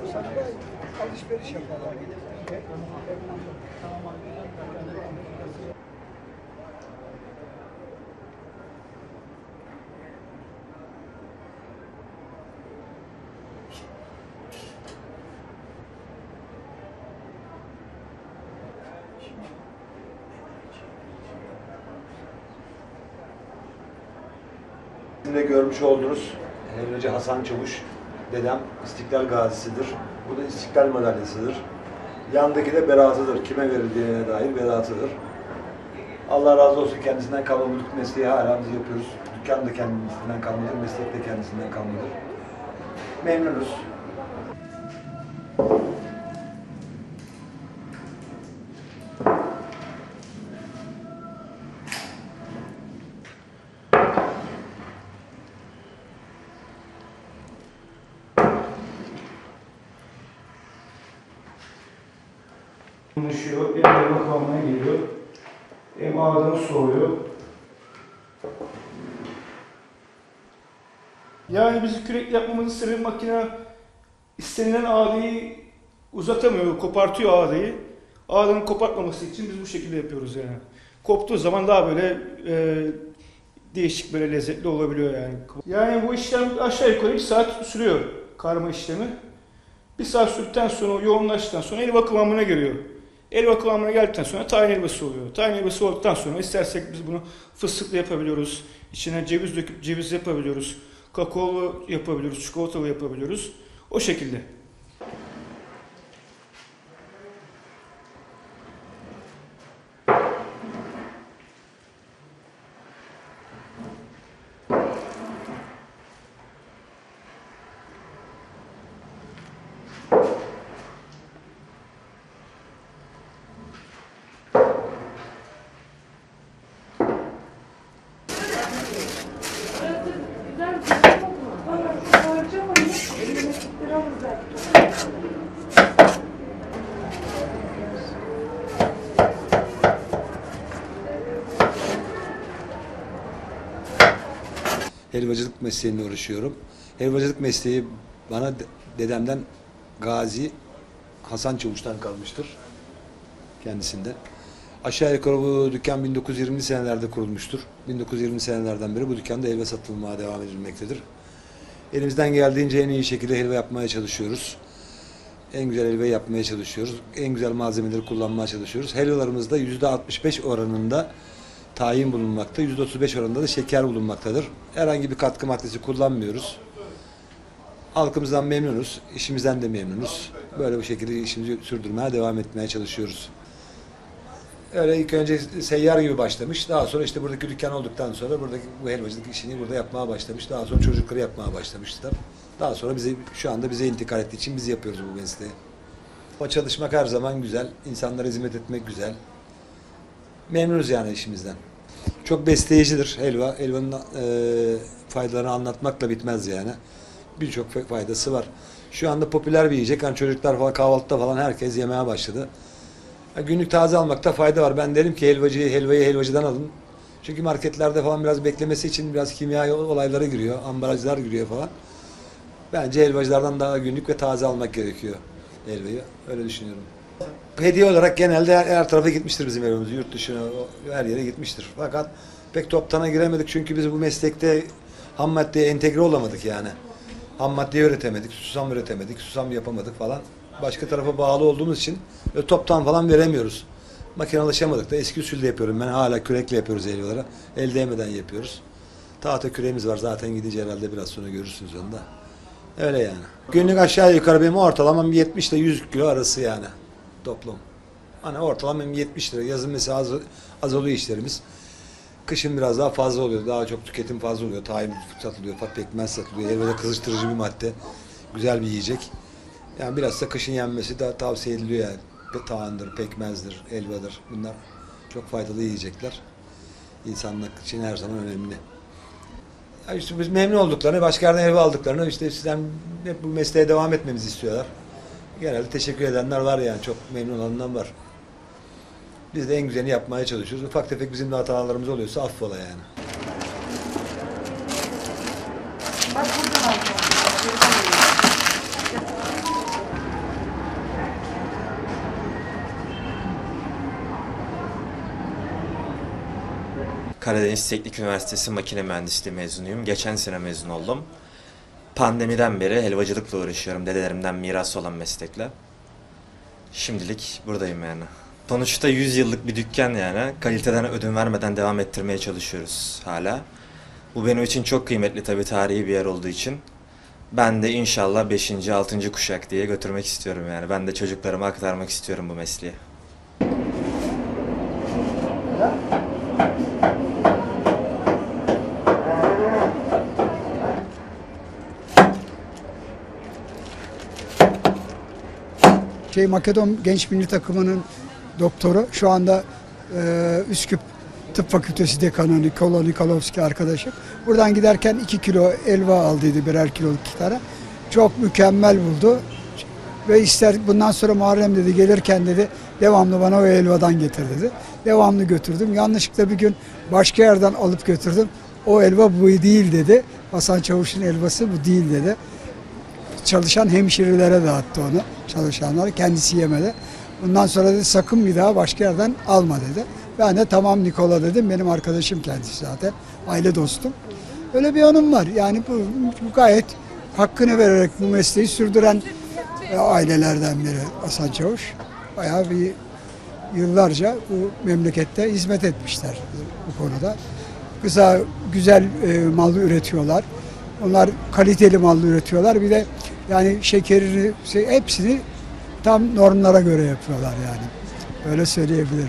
kapsamında alışveriş yaparlar. Görmüş olduğunuz Helvacı Hasan Çavuş, dedem İstiklal Gazisidir. Bu da İstiklal Madalyasıdır. Yandaki de beratıdır. Kime verildiğine dair beratıdır. Allah razı olsun kendisinden kalma mesleği hala biz yapıyoruz. Dükkan da kendisinden kalmadır, meslek de kendisinden kalmadır. Memnunuz. Konuşuyor, hem de makamına geliyor, hem ağzını soğuyor. Yani bizim kürek yapmamızın sebebi makine istenilen ağdayı uzatamıyor, kopartıyor ağdayı. Ağdanın kopartmaması için biz bu şekilde yapıyoruz yani. Koptuğu zaman daha böyle e, değişik böyle lezzetli olabiliyor yani. Yani bu işlem aşağı yukarı bir saat sürüyor karma işlemi. Bir saat sürdükten sonra yoğunlaştıktan sonra helva kıvamına geliyor. Helva kıvamına geldikten sonra tahin helvası oluyor. Tahin helvası olduktan sonra istersek biz bunu fıstıklı yapabiliyoruz. İçine ceviz döküp ceviz yapabiliyoruz. Kakaolu yapabiliyoruz, çikolatalı yapabiliyoruz. O şekilde. Helvacılık mesleğine uğraşıyorum. Helvacılık mesleği bana de- dedemden Gazi Hasan Çavuş'tan kalmıştır. Kendisinde. Aşağı yukarı bu dükkan 1920 senelerde kurulmuştur. 1920 senelerden beri bu dükkanda helva satılmaya devam edilmektedir. Elimizden geldiğince en iyi şekilde helva yapmaya çalışıyoruz. En güzel helva yapmaya çalışıyoruz. En güzel malzemeleri kullanmaya çalışıyoruz. Helvalarımızda %65 oranında tayin bulunmakta. %35 oranında da şeker bulunmaktadır. Herhangi bir katkı maddesi kullanmıyoruz. Halkımızdan memnunuz, işimizden de memnunuz. Böyle bu şekilde işimizi sürdürmeye devam etmeye çalışıyoruz. Öyle ilk önce seyyar gibi başlamış. Daha sonra işte buradaki dükkan olduktan sonra buradaki bu helvacılık işini burada yapmaya başlamış. Daha sonra çocukları yapmaya başlamışlar. Daha sonra bize şu anda bize intikal ettiği için biz yapıyoruz bu mesleği. O çalışmak her zaman güzel. İnsanlara hizmet etmek güzel. Memnunuz yani işimizden. Çok besleyicidir helva. Helvanın e, faydalarını anlatmakla bitmez yani. Birçok fa- faydası var. Şu anda popüler bir yiyecek. Hani çocuklar falan kahvaltıda falan herkes yemeye başladı. Ha, Günlük taze almakta fayda var. Ben derim ki helvacıyı, helvayı helvacıdan alın. Çünkü marketlerde falan biraz beklemesi için biraz kimya olaylara giriyor. Ambalajlar giriyor falan. Bence helvacılardan daha günlük ve taze almak gerekiyor helvayı. Öyle düşünüyorum. Hediye olarak genelde her, her tarafa gitmiştir bizim evimiz. Yurt dışına, her yere gitmiştir. Fakat pek toptana giremedik çünkü biz bu meslekte ham maddeye entegre olamadık yani. Ham maddeyi üretemedik, susam üretemedik, susam yapamadık falan. Başka tarafa bağlı olduğumuz için öyle toptan falan veremiyoruz. Makinalaşamadık da eski usulde yapıyorum. Ben hala kürekle yapıyoruz helvaları. El değmeden yapıyoruz. Tahta küreğimiz var zaten gidince herhalde biraz sonra görürsünüz onu da. Öyle yani. Günlük aşağı yukarı benim ortalamam 70 ile 100 kilo arası yani toplam. Hani ortalama benim 70 lira. Yazın mesela az, az oluyor işlerimiz. Kışın biraz daha fazla oluyor. Daha çok tüketim fazla oluyor. Tahin satılıyor, pekmez satılıyor. Helvada kızıştırıcı bir madde. Güzel bir yiyecek. Yani biraz da kışın yenmesi de tavsiye ediliyor yani. Tahandır, pekmezdir, helvadır. Bunlar çok faydalı yiyecekler. İnsanlık için her zaman önemli. Ya işte biz memnun olduklarını, başka yerden helva aldıklarını, işte sizden hep bu mesleğe devam etmemizi istiyorlar genelde teşekkür edenler var yani. Çok memnun olanlar var. Biz de en güzelini yapmaya çalışıyoruz. Ufak tefek bizim de hatalarımız oluyorsa affola yani. Karadeniz Teknik Üniversitesi Makine Mühendisliği mezunuyum. Geçen sene mezun oldum. Pandemiden beri helvacılıkla uğraşıyorum. Dedelerimden miras olan meslekle. Şimdilik buradayım yani. Sonuçta 100 yıllık bir dükkan yani. Kaliteden ödün vermeden devam ettirmeye çalışıyoruz hala. Bu benim için çok kıymetli tabii tarihi bir yer olduğu için. Ben de inşallah 5. 6. kuşak diye götürmek istiyorum yani. Ben de çocuklarıma aktarmak istiyorum bu mesleği. Şey Makedon Genç Milli Takımı'nın doktoru şu anda e, Üsküp Tıp Fakültesi Dekanı Nikola Nikolovski arkadaşım. Buradan giderken 2 kilo elva aldıydı birer kiloluk iki tane. Çok mükemmel buldu. Ve ister bundan sonra Muharrem dedi gelirken dedi devamlı bana o elvadan getir dedi. Devamlı götürdüm. Yanlışlıkla bir gün başka yerden alıp götürdüm. O elva bu değil dedi. Hasan Çavuş'un elvası bu değil dedi çalışan hemşirelere dağıttı onu çalışanlar kendisi yemedi. Bundan sonra dedi sakın bir daha başka yerden alma dedi. Ben de tamam Nikola dedim. Benim arkadaşım kendisi zaten. Aile dostum. Öyle bir anım var. Yani bu, bu gayet hakkını vererek bu mesleği sürdüren e, ailelerden biri Hasan Çavuş. Bayağı bir yıllarca bu memlekette hizmet etmişler bu konuda. Güzel, güzel e, mal üretiyorlar. Onlar kaliteli mal üretiyorlar. Bir de yani şekerini şey, hepsini tam normlara göre yapıyorlar yani. Öyle söyleyebilirim.